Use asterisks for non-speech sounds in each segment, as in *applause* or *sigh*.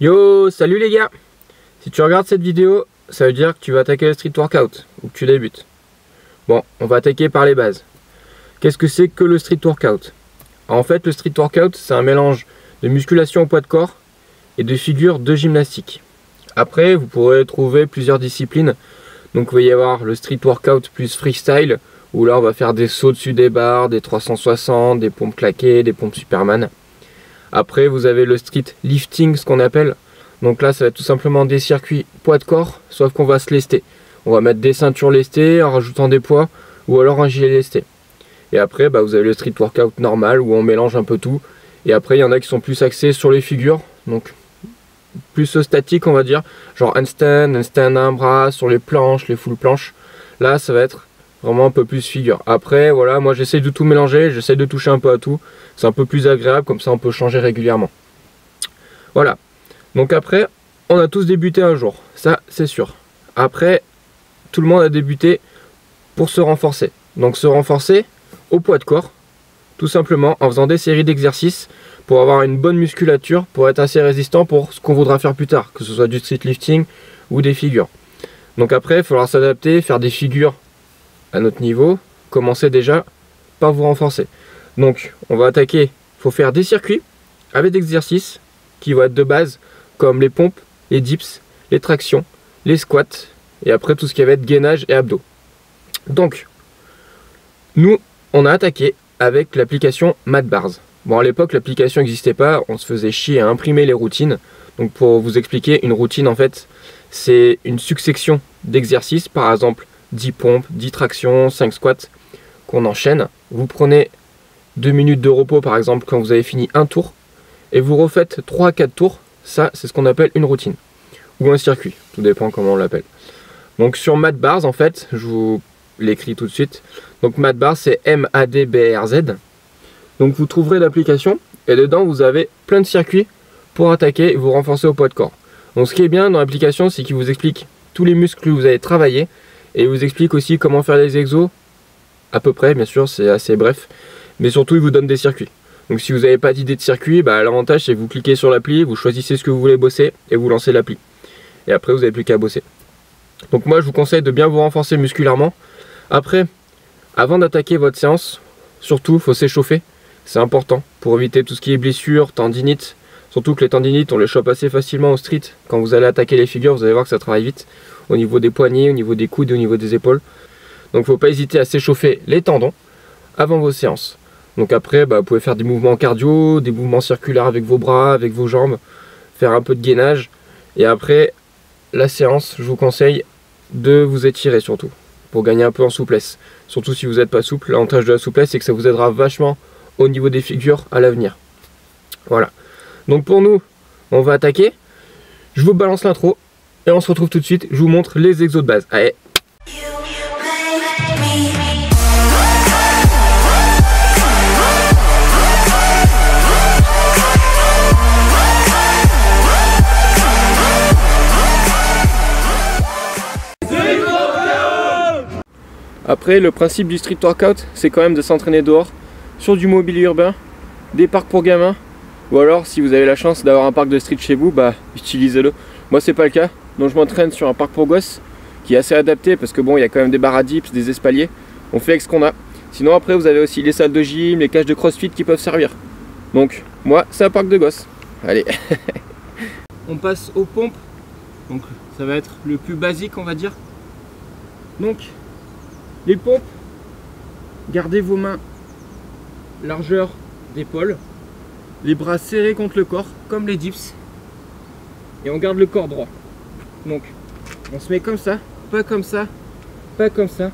Yo, salut les gars Si tu regardes cette vidéo, ça veut dire que tu vas attaquer le street workout, ou que tu débutes. Bon, on va attaquer par les bases. Qu'est-ce que c'est que le street workout? En fait, le street workout, c'est un mélange de musculation au poids de corps et de figures de gymnastique. Après, vous pourrez trouver plusieurs disciplines. Donc, il va y avoir le street workout plus freestyle, où là, on va faire des sauts dessus des barres, des 360, des pompes claquées, des pompes Superman. Après, vous avez le street lifting, ce qu'on appelle. Donc là, ça va être tout simplement des circuits poids de corps, sauf qu'on va se lester. On va mettre des ceintures lestées en rajoutant des poids, ou alors un gilet lesté. Et après, bah, vous avez le street workout normal, où on mélange un peu tout. Et après, il y en a qui sont plus axés sur les figures, donc plus statique, on va dire. Genre handstand, handstand un bras, sur les planches, les full planches. Là, ça va être vraiment un peu plus figure. Après, voilà, moi j'essaye de tout mélanger, j'essaye de toucher un peu à tout. C'est un peu plus agréable, comme ça on peut changer régulièrement. Voilà. Donc après, on a tous débuté un jour, ça c'est sûr. Après, tout le monde a débuté pour se renforcer. Donc se renforcer au poids de corps, tout simplement en faisant des séries d'exercices pour avoir une bonne musculature, pour être assez résistant pour ce qu'on voudra faire plus tard, que ce soit du street lifting ou des figures. Donc après, il faudra s'adapter, faire des figures à notre niveau, commencez déjà par vous renforcer. Donc, on va attaquer, faut faire des circuits avec des exercices qui vont être de base, comme les pompes, les dips, les tractions, les squats, et après tout ce qui va être gainage et abdos. Donc, nous, on a attaqué avec l'application MadBars. Bon, à l'époque, l'application n'existait pas, on se faisait chier à imprimer les routines. Donc, pour vous expliquer, une routine, en fait, c'est une succession d'exercices, par exemple 10 pompes, 10 tractions, 5 squats qu'on enchaîne. Vous prenez 2 minutes de repos par exemple quand vous avez fini un tour et vous refaites 3 à 4 tours. Ça, c'est ce qu'on appelle une routine ou un circuit, tout dépend comment on l'appelle. Donc sur Mat Bars en fait, je vous l'écris tout de suite. Donc Mat Bars c'est M A D B R Z. Donc vous trouverez l'application et dedans vous avez plein de circuits pour attaquer et vous renforcer au poids de corps. Donc ce qui est bien dans l'application, c'est qu'il vous explique tous les muscles que vous avez travaillé et il vous explique aussi comment faire les exos, à peu près, bien sûr, c'est assez bref. Mais surtout, il vous donne des circuits. Donc si vous n'avez pas d'idée de circuit, bah, l'avantage c'est que vous cliquez sur l'appli, vous choisissez ce que vous voulez bosser et vous lancez l'appli. Et après, vous n'avez plus qu'à bosser. Donc moi, je vous conseille de bien vous renforcer musculairement. Après, avant d'attaquer votre séance, surtout, il faut s'échauffer. C'est important pour éviter tout ce qui est blessure, tendinite. Surtout que les tendinites, on les chope assez facilement au street. Quand vous allez attaquer les figures, vous allez voir que ça travaille vite au niveau des poignets, au niveau des coudes au niveau des épaules. Donc il ne faut pas hésiter à s'échauffer les tendons avant vos séances. Donc après, bah, vous pouvez faire des mouvements cardio, des mouvements circulaires avec vos bras, avec vos jambes, faire un peu de gainage. Et après la séance, je vous conseille de vous étirer surtout, pour gagner un peu en souplesse. Surtout si vous n'êtes pas souple, l'avantage de la souplesse, c'est que ça vous aidera vachement au niveau des figures à l'avenir. Voilà. Donc pour nous, on va attaquer. Je vous balance l'intro et on se retrouve tout de suite, je vous montre les exos de base. Allez Après, le principe du street workout, c'est quand même de s'entraîner dehors, sur du mobilier urbain, des parcs pour gamins, ou alors si vous avez la chance d'avoir un parc de street chez vous, bah utilisez-le. Moi c'est pas le cas, donc je m'entraîne sur un parc pour gosses qui est assez adapté parce que bon, il y a quand même des barres à dips, des espaliers. On fait avec ce qu'on a. Sinon après vous avez aussi les salles de gym, les cages de crossfit qui peuvent servir. Donc moi c'est un parc de gosses. Allez. *laughs* on passe aux pompes. Donc ça va être le plus basique on va dire. Donc les pompes, gardez vos mains largeur d'épaule, les bras serrés contre le corps comme les dips et on garde le corps droit. Donc, on se met comme ça, pas comme ça, pas comme ça.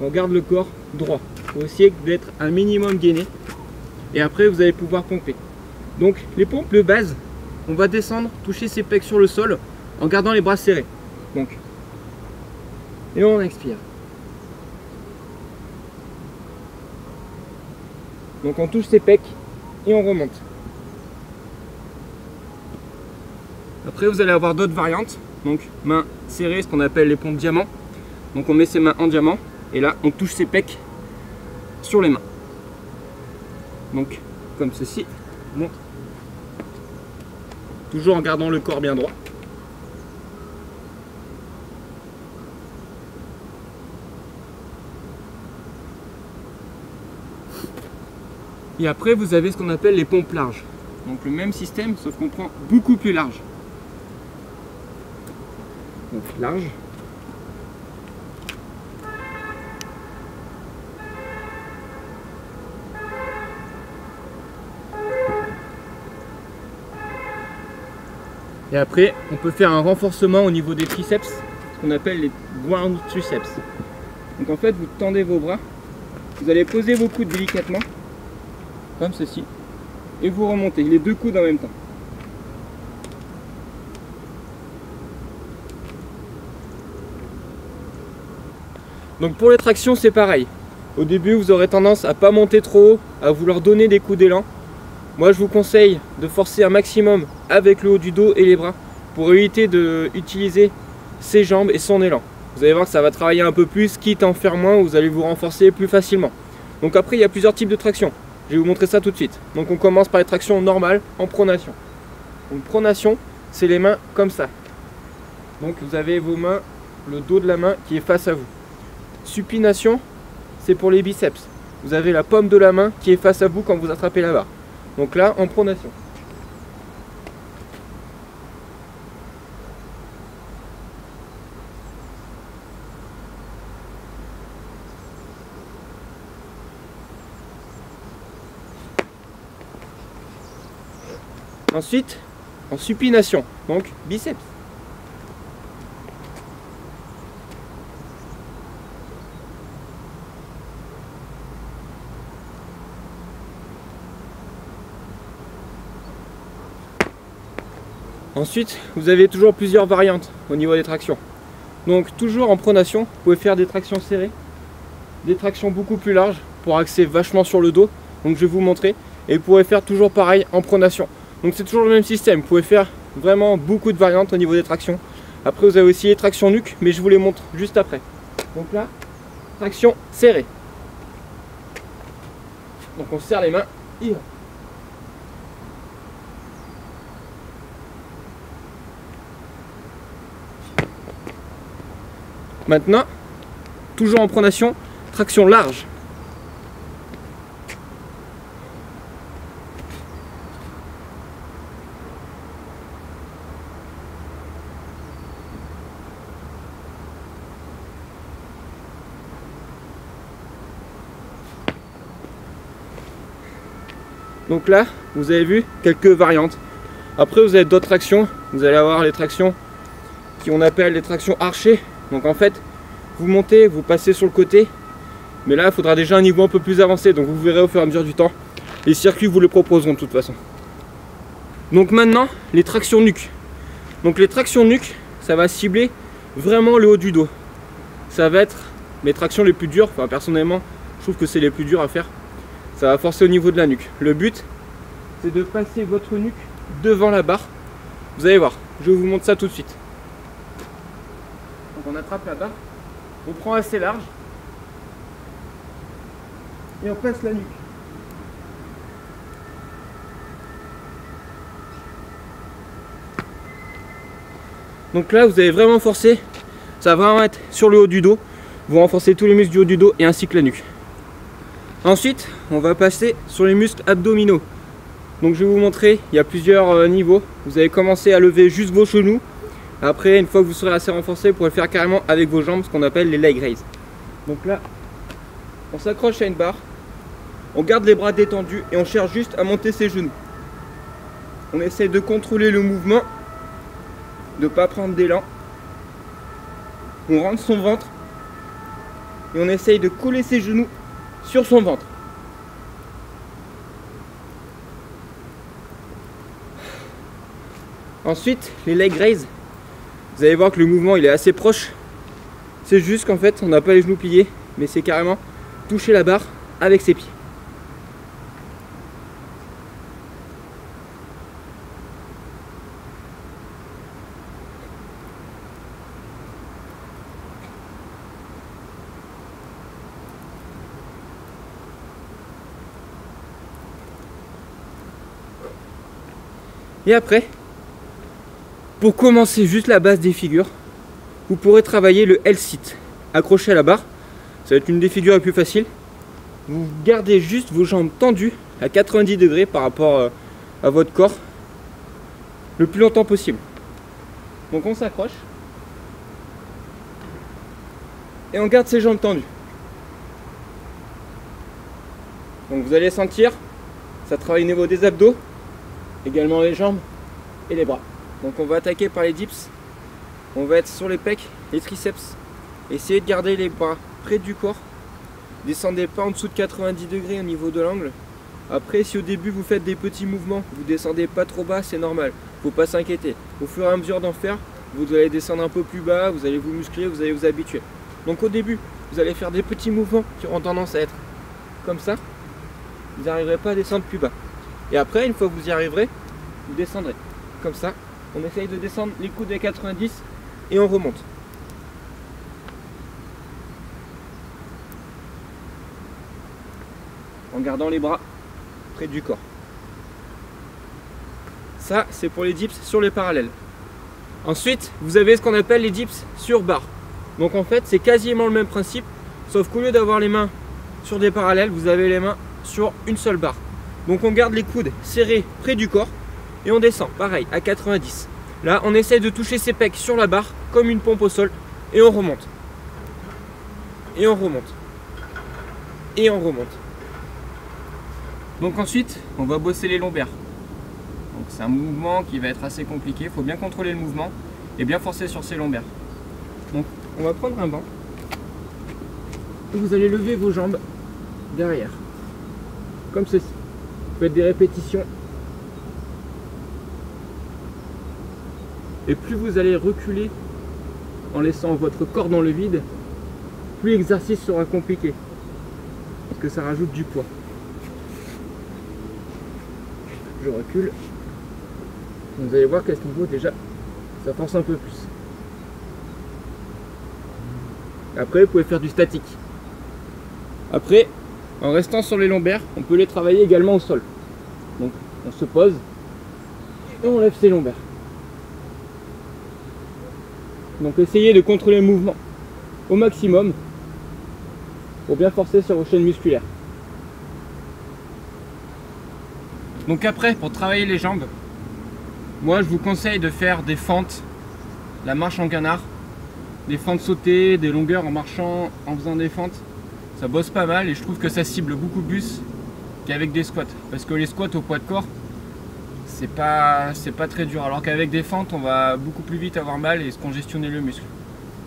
On garde le corps droit. Faut aussi d'être un minimum gainé. Et après, vous allez pouvoir pomper. Donc, les pompes de base, on va descendre, toucher ses pecs sur le sol en gardant les bras serrés. Donc, et on expire. Donc, on touche ses pecs et on remonte. Après, vous allez avoir d'autres variantes. Donc, main serrée, ce qu'on appelle les pompes diamant. Donc, on met ses mains en diamant. Et là, on touche ses pecs sur les mains. Donc, comme ceci. toujours en gardant le corps bien droit. Et après, vous avez ce qu'on appelle les pompes larges. Donc le même système, sauf qu'on prend beaucoup plus large. Donc large. Et après, on peut faire un renforcement au niveau des triceps, ce qu'on appelle les ground triceps. Donc en fait, vous tendez vos bras, vous allez poser vos coudes délicatement, comme ceci, et vous remontez les deux coudes en même temps. Donc pour les tractions, c'est pareil. Au début, vous aurez tendance à pas monter trop haut, à vouloir donner des coups d'élan. Moi, je vous conseille de forcer un maximum avec le haut du dos et les bras pour éviter d'utiliser ses jambes et son élan. Vous allez voir que ça va travailler un peu plus, quitte à en faire moins, vous allez vous renforcer plus facilement. Donc après, il y a plusieurs types de tractions. Je vais vous montrer ça tout de suite. Donc on commence par les tractions normales en pronation. Donc pronation, c'est les mains comme ça. Donc vous avez vos mains, le dos de la main qui est face à vous. Supination, c'est pour les biceps. Vous avez la paume de la main qui est face à vous quand vous attrapez la barre. Donc là, en pronation. Ensuite, en supination, donc biceps. Ensuite, vous avez toujours plusieurs variantes au niveau des tractions. Donc toujours en pronation, vous pouvez faire des tractions serrées, des tractions beaucoup plus larges pour axer vachement sur le dos. Donc je vais vous montrer. Et vous pourrez faire toujours pareil en pronation. Donc c'est toujours le même système. Vous pouvez faire vraiment beaucoup de variantes au niveau des tractions. Après vous avez aussi les tractions nuque, mais je vous les montre juste après. Donc là, traction serrée. Donc on serre les mains. Maintenant, toujours en pronation, traction large. Donc là, vous avez vu quelques variantes. Après, vous avez d'autres tractions. Vous allez avoir les tractions qui on appelle les tractions archées. Donc en fait, vous montez, vous passez sur le côté. Mais là, il faudra déjà un niveau un peu plus avancé. Donc vous verrez au fur et à mesure du temps. Les circuits vous le proposeront de toute façon. Donc maintenant, les tractions nuque. Donc les tractions nuque, ça va cibler vraiment le haut du dos. Ça va être les tractions les plus dures. Enfin, personnellement, je trouve que c'est les plus dures à faire. Ça va forcer au niveau de la nuque. Le but, c'est de passer votre nuque devant la barre. Vous allez voir, je vous montre ça tout de suite. Donc on attrape la barre, on prend assez large et on passe la nuque. Donc là, vous allez vraiment forcer. Ça va vraiment être sur le haut du dos. Vous renforcez tous les muscles du haut du dos et ainsi que la nuque. Ensuite, on va passer sur les muscles abdominaux. Donc je vais vous montrer, il y a plusieurs euh, niveaux. Vous allez commencer à lever juste vos genoux. Après, une fois que vous serez assez renforcé, vous pourrez le faire carrément avec vos jambes, ce qu'on appelle les leg raises. Donc là, on s'accroche à une barre, on garde les bras détendus et on cherche juste à monter ses genoux. On essaie de contrôler le mouvement, de ne pas prendre d'élan. On rentre son ventre et on essaye de coller ses genoux sur son ventre. Ensuite, les leg raises. Vous allez voir que le mouvement il est assez proche. C'est juste qu'en fait, on n'a pas les genoux pliés, mais c'est carrément toucher la barre avec ses pieds. Et après, Pour commencer juste la base des figures, vous pourrez travailler le L-sit accroché à la barre. Ça va être une des figures les plus faciles. Vous gardez juste vos jambes tendues à 90 degrés par rapport euh, à votre corps le plus longtemps possible. Donc on s'accroche et on garde ses jambes tendues. Donc vous allez sentir, ça travaille au niveau des abdos, également les jambes et les bras. Donc on va attaquer par les dips, on va être sur les pecs, les triceps. Essayez de garder les bras près du corps. Descendez pas en dessous de 90 degrés au niveau de l'angle. Après, si au début vous faites des petits mouvements, vous descendez pas trop bas, c'est normal. Faut pas s'inquiéter. Au fur et à mesure d'en faire, vous allez descendre un peu plus bas, vous allez vous muscler, vous allez vous habituer. Donc au début, vous allez faire des petits mouvements qui auront tendance à être comme ça. Vous n'arriverez pas à descendre plus bas. Et après, une fois que vous y arriverez, vous descendrez. Comme ça, on essaye de descendre les coudes à 90 et on remonte. En gardant les bras près du corps. Ça, c'est pour les dips sur les parallèles. Ensuite, vous avez ce qu'on appelle les dips sur barre. Donc en fait, c'est quasiment le même principe, sauf qu'au lieu d'avoir les mains sur des parallèles, vous avez les mains sur une seule barre. Donc on garde les coudes serrés près du corps et on descend, pareil, à 90. Là, on essaie de toucher ses pecs sur la barre comme une pompe au sol et on remonte. Et on remonte. Et on remonte. Donc ensuite, on va bosser les lombaires. Donc c'est un mouvement qui va être assez compliqué, il faut bien contrôler le mouvement et bien forcer sur ses lombaires. Donc on va prendre un banc vous allez lever vos jambes derrière, comme ceci. Faites des répétitions Et plus vous allez reculer en laissant votre corps dans le vide, plus l'exercice sera compliqué. Parce que ça rajoute du poids. Je recule. Vous allez voir qu'à ce niveau déjà, ça force un peu plus. Après, vous pouvez faire du statique. Après, en restant sur les lombaires, on peut les travailler également au sol. Donc, on se pose et on lève ses lombaires. Donc essayez de contrôler le mouvement au maximum pour bien forcer sur vos chaînes musculaires. Donc après, pour travailler les jambes, moi je vous conseille de faire des fentes, la marche en canard, des fentes sautées, des longueurs en marchant, en faisant des fentes. Ça bosse pas mal et je trouve que ça cible beaucoup plus qu'avec des squats. Parce que les squats au poids de corps, c'est pas, pas très dur. Alors qu'avec des fentes, on va beaucoup plus vite avoir mal et se congestionner le muscle.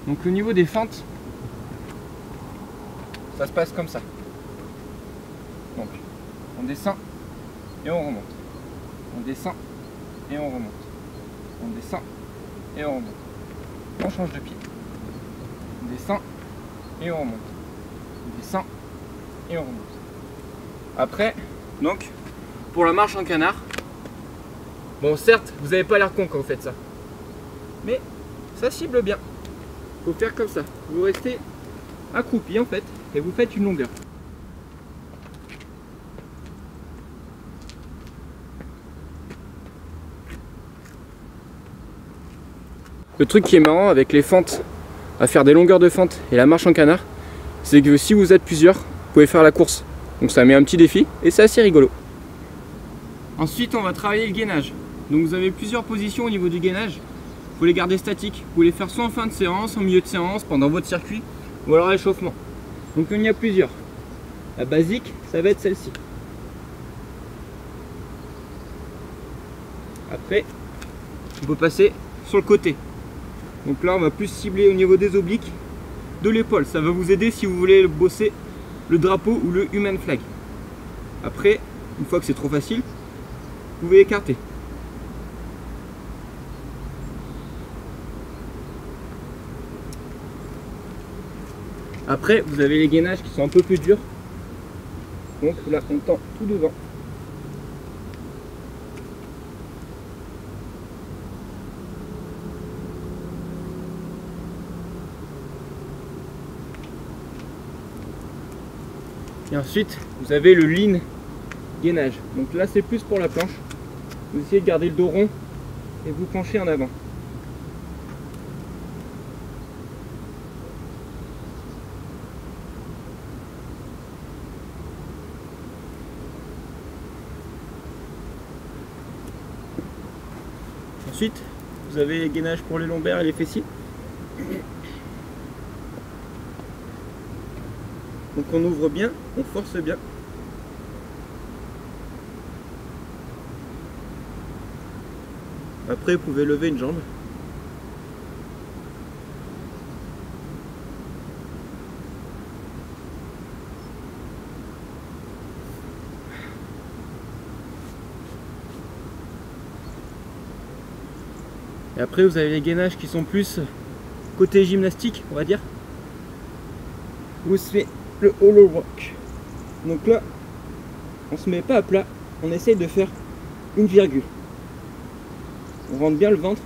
Donc au niveau des fentes, ça se passe comme ça. Donc on descend et on remonte. On descend et on remonte. On descend et on remonte. On change de pied. On descend et on remonte. On descend et on remonte. Après, donc, pour la marche en canard, Bon, certes, vous n'avez pas l'air con quand vous faites ça. Mais ça cible bien. Faut faire comme ça. Vous restez accroupi en fait et vous faites une longueur. Le truc qui est marrant avec les fentes, à faire des longueurs de fente et la marche en canard, c'est que si vous êtes plusieurs, vous pouvez faire la course. Donc ça met un petit défi et c'est assez rigolo. Ensuite, on va travailler le gainage. Donc vous avez plusieurs positions au niveau du gainage. Vous les garder statiques. Vous les faire soit en fin de séance, en milieu de séance, pendant votre circuit, ou alors l'échauffement. Donc il y a plusieurs. La basique, ça va être celle-ci. Après, on peut passer sur le côté. Donc là, on va plus cibler au niveau des obliques, de l'épaule. Ça va vous aider si vous voulez bosser le drapeau ou le human flag. Après, une fois que c'est trop facile, vous pouvez écarter. Après, vous avez les gainages qui sont un peu plus durs. Donc là, on tend tout devant. Et ensuite, vous avez le lean gainage. Donc là, c'est plus pour la planche. Vous essayez de garder le dos rond et vous penchez en avant. Ensuite, vous avez les gainages pour les lombaires et les fessiers. Donc on ouvre bien, on force bien. Après, vous pouvez lever une jambe. Et après, vous avez les gainages qui sont plus côté gymnastique, on va dire. Vous fait le hollow rock. Donc là, on se met pas à plat, on essaye de faire une virgule. On rentre bien le ventre.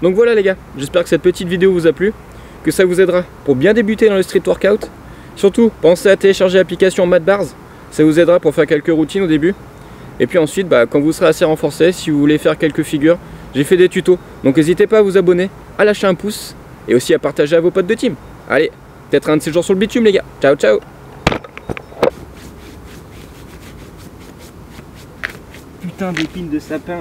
Donc voilà les gars, j'espère que cette petite vidéo vous a plu, que ça vous aidera pour bien débuter dans le street workout. Surtout, pensez à télécharger l'application Bars, ça vous aidera pour faire quelques routines au début. Et puis ensuite, bah, quand vous serez assez renforcé, si vous voulez faire quelques figures, j'ai fait des tutos. Donc n'hésitez pas à vous abonner, à lâcher un pouce et aussi à partager à vos potes de team. Allez, peut-être un de ces jours sur le bitume les gars. Ciao ciao Putain d'épines de sapin